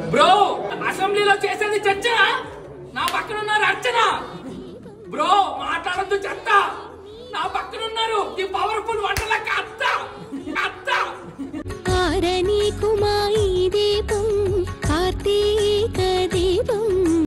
Bro అసెంబ్లీలో చేసేది చర్చ. నా పక్కన ఉన్నారు అర్చన. బ్రో మాట్లాడద్దు చెత్త. నా పక్కన ఉన్నారు ఈ పవర్ఫుల్ వంటల అత్త. అత్త. కార్తీక